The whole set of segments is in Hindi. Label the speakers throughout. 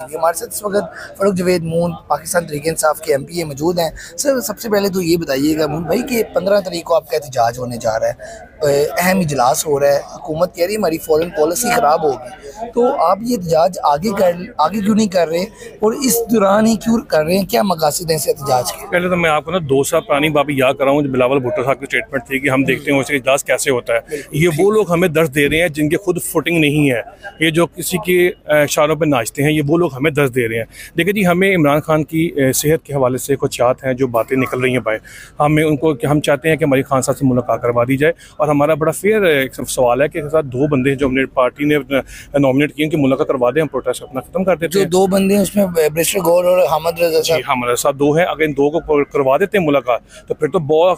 Speaker 1: हमारे साथ इस वक्त फरूक जवेद मून पाकिस्तान तरीके इंसाफ के एम पी ए मौजूद हैं। सर सबसे पहले तो ये बताइएगा मून भाई कि पंद्रह तारीख को आपका एहतजाज होने जा रहा है अहम इजलास हो रहा है हुकूमत कह रही है हमारी फॉरन पॉलिसी ख़राब होगी। तो आप ये एहतजाज आगे कर आगे क्यों नहीं कर रहे और इस दौरान ही क्यों कर रहे हैं? क्या मकासद हैं इस एहतजाज के?
Speaker 2: पहले तो मैं आपको ना दो साल पुरानी बात याद कर रहा हूँ बिलावल भुट्टो साहब की स्टेटमेंट थी कि हम देखते हैं उसके इजलास कैसे होता है। ये वो लोग हमें दर्द दे रहे हैं जिनके खुद फुटिंग नहीं है। ये जो किसी के इशारों पर नाचते हैं ये वो लोग हमें दस दे रहे हैं। देखिए जी हमें इमरान खान की सेहत के हवाले से कुछ याद हैं जो बातें निकल रही हैं भाई हमें उनको हम चाहते हैं कि हमारी खान साहब से मुलाकात करवा दी जाए और हमारा बड़ा फेयर सवाल है कि साथ दो बंदे जो हमने पार्टी ने नॉमिनेट किए उनकी मुलाकात करवा दें हम प्रोटेस्ट अपना खत्म कर देते
Speaker 1: हैं। दो बंदे हैं उसमें ब्रिस्टर गौर और हमद रजा
Speaker 2: साथ दो हैं। अगर इन दो को करवा देते हैं मुलाकात तो फिर तो बॉल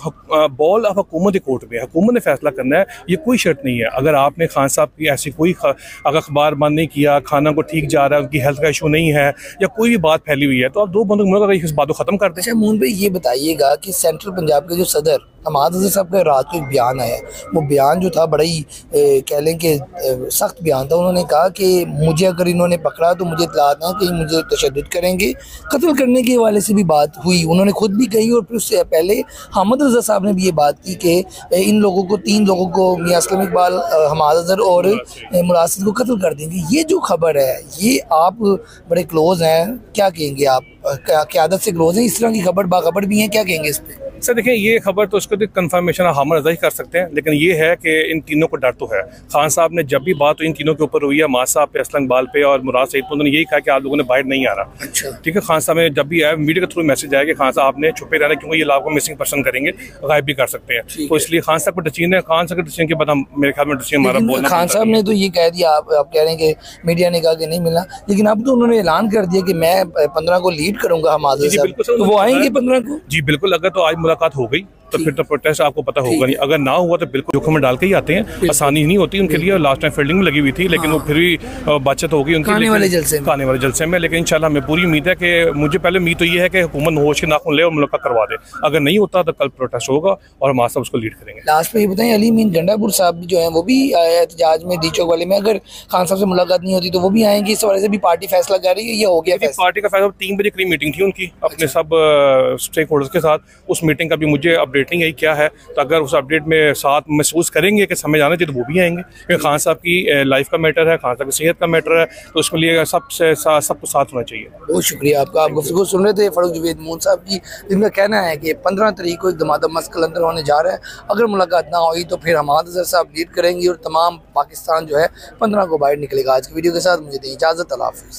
Speaker 2: बॉल ऑफ़ हुकूमत कोर्ट में हुकूमत ने फैसला करना है ये कोई शर्त नहीं है। अगर आपने खान साहब की ऐसी कोई अगर अखबार बंद नहीं किया खाना को ठीक जा रहा है उनकी हेल्थ का इशू नहीं है या कोई भी बात फैली हुई है तो आप दो बंदों मुलाकात इस बात को खत्म कर दें।
Speaker 1: मोहन भाई, ये बताइएगा कि सेंट्रल पंजाब के जो सदर हमाद साहब का रात को एक बयान आया। वो बयान जो था, बड़ा ही कह लें कि सख्त बयान था। उन्होंने कहा कि मुझे अगर इन्होंने पकड़ा तो मुझे इतला है कि मुझे तशद करेंगे। कत्ल करने के हवाले से भी बात हुई। उन्होंने खुद भी कही और फिर उससे पहले हमद रजा साहब ने भी ये बात की कि इन लोगों को, तीन लोगों को मियाँ असलम इकबाल हमाद अजहर और मुरासद को कत्ल कर देंगे। ये जो खबर है, ये आप बड़े क्लोज हैं। क्या कहेंगे आप? क्या क्यादत से क्लोज हैं? इस तरह की खबर, बाखबर भी हैं? क्या कहेंगे इस पर
Speaker 2: सर देखिए ये खबर तो उसको कन्फर्मेशन हम रजा ही कर सकते हैं लेकिन ये है कि इन तीनों को डर तो है। खान साहब ने जब भी बात इन तीनों के ऊपर हुई है माँ साहब पे असलम बाल पे और मुराद सईद उन्होंने यही कहा कि आप लोगों ने बाहर नहीं आ रहा अच्छा। ठीक है खान साहब ने जब भी आया मीडिया के थ्रू मैसेज आया कि खान साहब आपने छुपे रहना क्योंकि ये लाभ को मिसिंग पर्सन करेंगे गायब भी कर सकते हैं। तो इसलिए खान साहब को डचीन है खान साहब के डचीन के बाद हम मेरे ख्याल में डचीन हमारा
Speaker 1: बोलना खान साहब ने तो ये कह दिया आप आप कह रहे हैं कि मीडिया ने कहा कि नहीं मिला लेकिन अब तो उन्होंने ऐलान कर दिया कि मैं पंद्रह को लीड करूँगा हम तो वो आएँगे पंद्रह को?
Speaker 2: जी बिल्कुल अगर तो आज मुलाकात हो गई। तो फिर तो प्रोटेस्ट आपको पता होगा नहीं। अगर ना हुआ तो बिल्कुल जोखिम में डाल के ही आते हैं। आसानी नहीं होती उनके लिए। लास्ट टाइम फील्डिंग में लगी हुई थी लेकिन वो हाँ। फिर भी बचत होगी उनके
Speaker 1: खाने वाले जलसे में।
Speaker 2: खाने वाले जलसे में। लेकिन इंशाल्लाह हमें पूरी उम्मीद है कि मुझे पहले उम्मीद तो ये है कि हुकूमत होश के नाखुन ले और मुलाकात करवा दे। अगर नहीं होता तो कल प्रोटेस्ट होगा और हम साहब उसको लीड करेंगे।
Speaker 1: लास्ट में ये बताएँ अली मीन गंडापुर साहब जो है वो भी एहतजाज में डी चौक वाले में। अगर खान साहब से मुलाकात नहीं होती तो वो भी आएँगे? इस वजह से भी पार्टी फैसला कर रही है ये हो गया
Speaker 2: पार्टी का फैसला तीन बजे करीब मीटिंग थी उनकी अपने अच्छा। सब स्टेक होल्डर्स के साथ। उस मीटिंग का भी मुझे अपडेट नहीं आई क्या है तो अगर उस अपडेट में साथ महसूस करेंगे कि समय जाना चाहिए तो वो भी आएँगे। क्योंकि खान साहब की लाइफ का मैटर है, खान साहब की सेहत का मैटर है तो उसके लिए सबसे सबको साथ होना चाहिए।
Speaker 1: बहुत शुक्रिया आपका। आप गुफ्तु सुन रहे थे फरूक जवेद मोहन साहब की। जिनका कहना है कि पंद्रह तरीक को दमादम मस्कल अंदर होने जा रहा है। अगर मुलाकात ना हुई तो फिर हमाद अजहर साहब लीड करेंगे और तमाम पाकिस्तान जो है, पंद्रह को बाहर निकलेगा। आज की वीडियो के साथ मुझे दी इजाज़त अला हाफिज़।